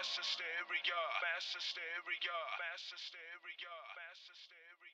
Mass hysteria. Mass hysteria. Mass hysteria. Mass hysteria.